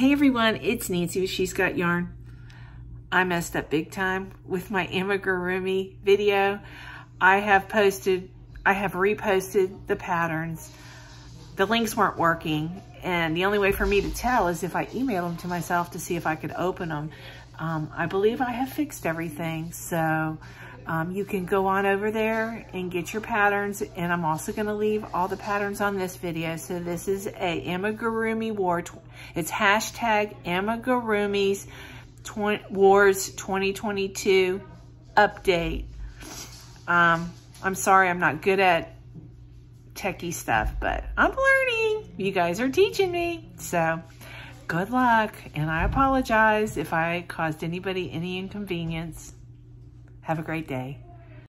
Hey everyone, it's Nancy with She's Got Yarn. I messed up big time with my amigurumi video. I have posted, I have reposted the patterns. The links weren't working and the only way for me to tell is if I email them to myself to see if I could open them. Um, I believe I have fixed everything, so um, you can go on over there and get your patterns. And I'm also gonna leave all the patterns on this video. So this is a Amigurumi War, it's hashtag Amigurumi's Wars 2022 update. Um, I'm sorry, I'm not good at techie stuff, but I'm learning. You guys are teaching me. So good luck. And I apologize if I caused anybody any inconvenience. Have a great day.